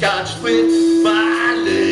God's went by.